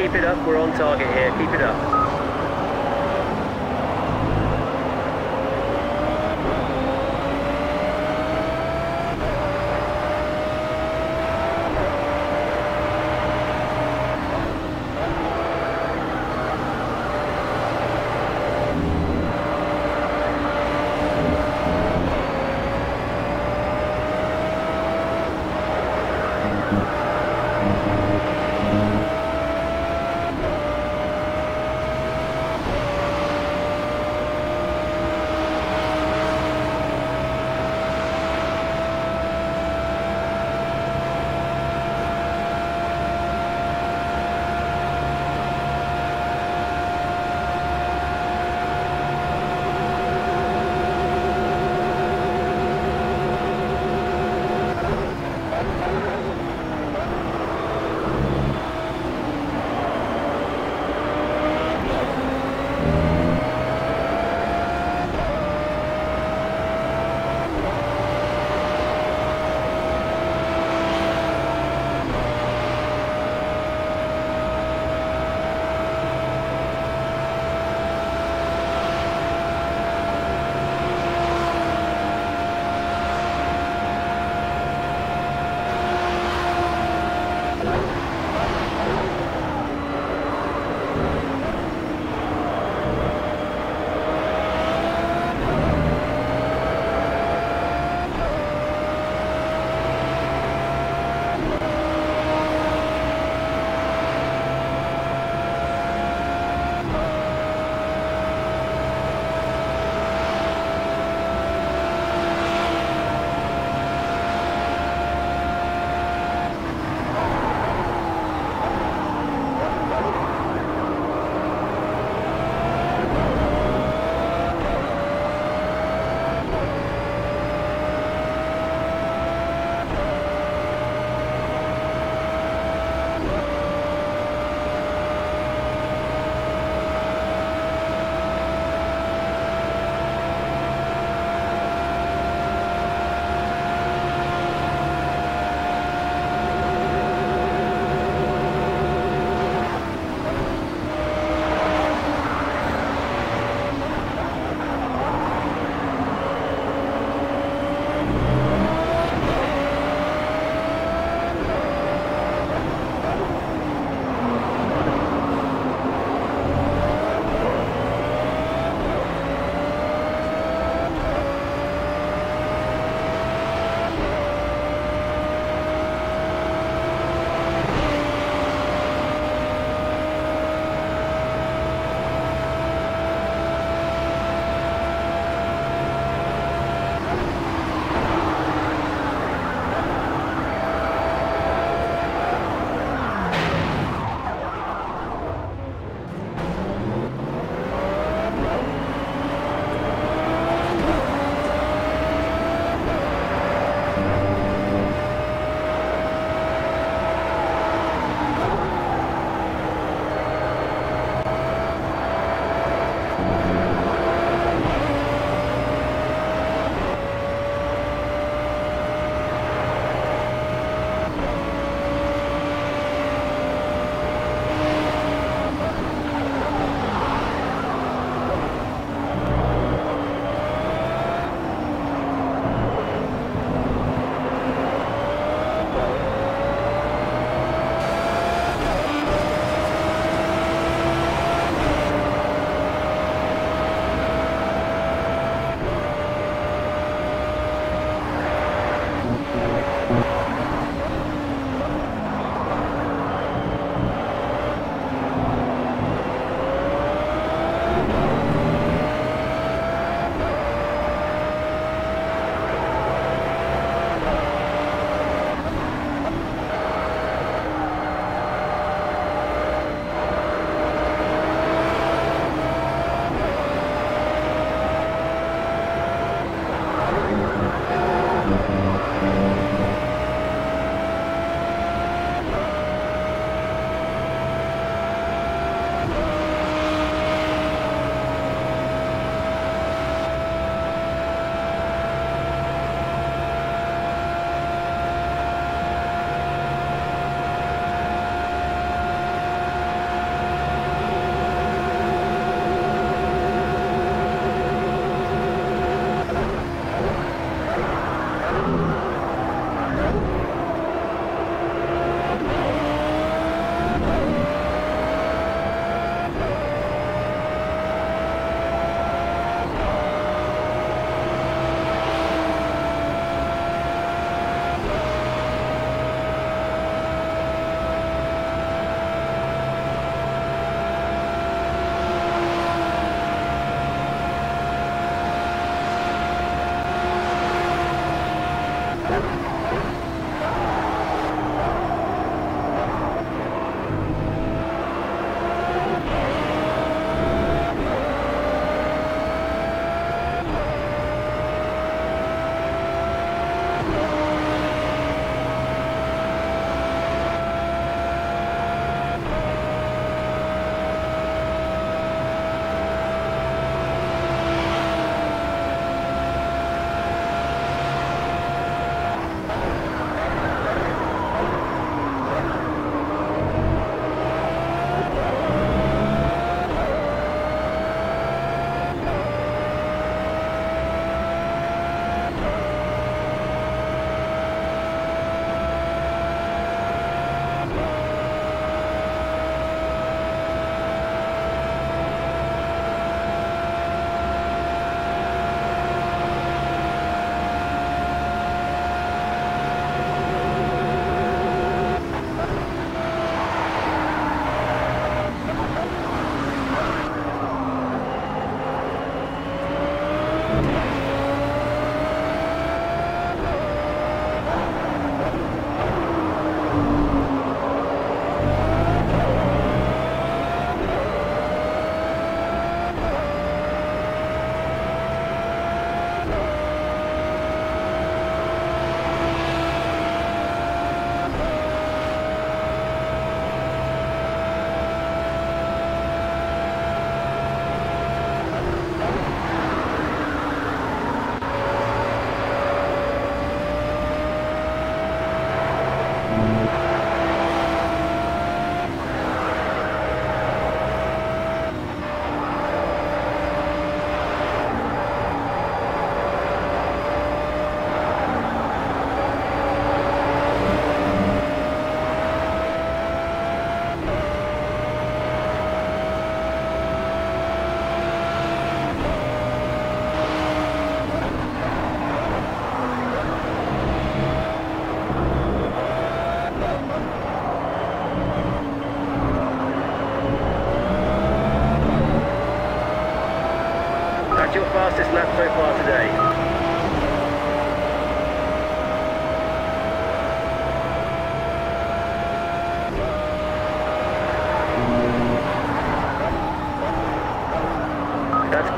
Keep it up. We're on target here. Keep it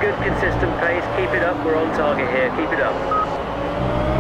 good, consistent pace. Keep it up. We're on target here. Keep it up.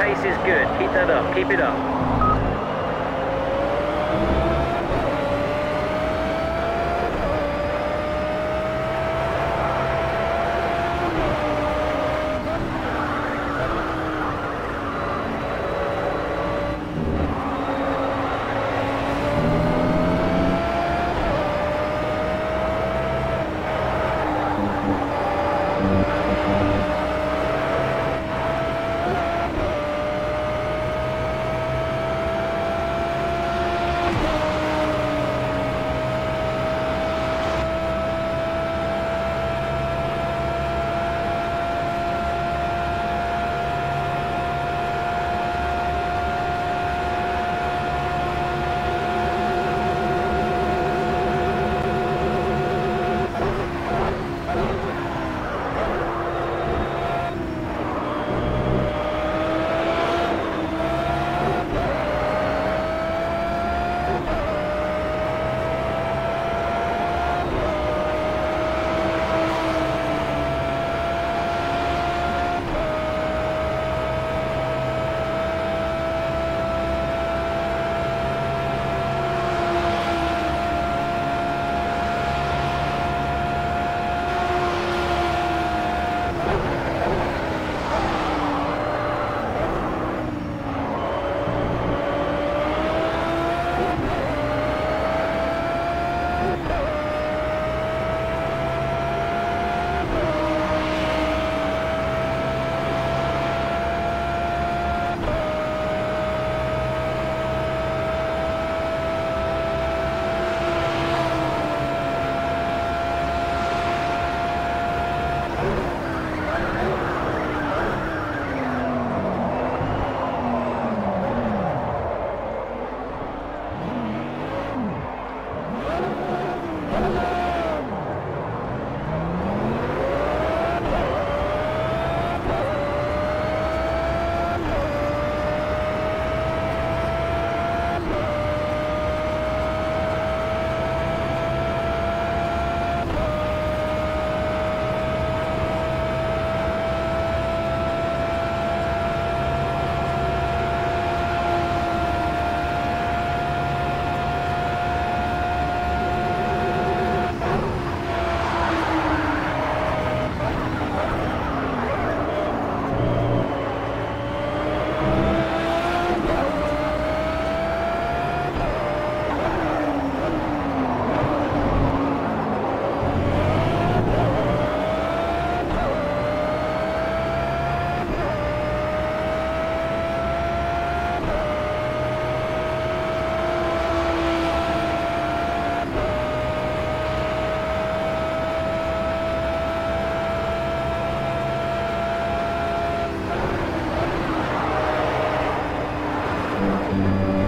Pace is good. Keep that up. Keep it up. Thank